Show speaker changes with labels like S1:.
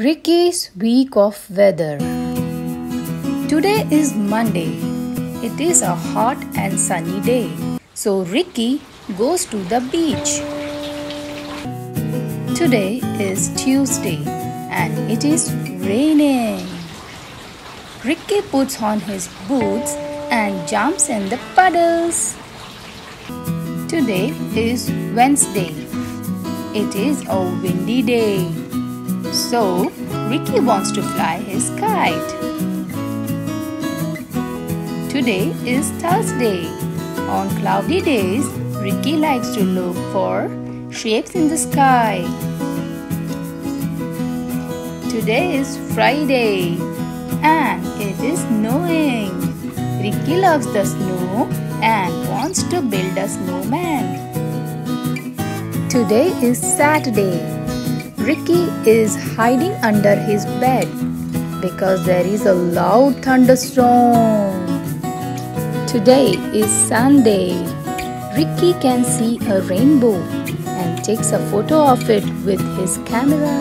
S1: Rikki's week of weather. Today is Monday. It is a hot and sunny day. So Rikki goes to the beach. Today is Tuesday and it is raining. Rikki puts on his boots and jumps in the puddles. Today is Wednesday. It is a windy day. So, Rikki wants to fly his kite. Today is Thursday. On cloudy days, Rikki likes to look for shapes in the sky. Today is Friday and it is snowing. Rikki loves the snow and wants to build a snowman. Today is Saturday. Rikki is hiding under his bed because there is a loud thunderstorm. Today is Sunday. Rikki can see a rainbow and takes a photo of it with his camera.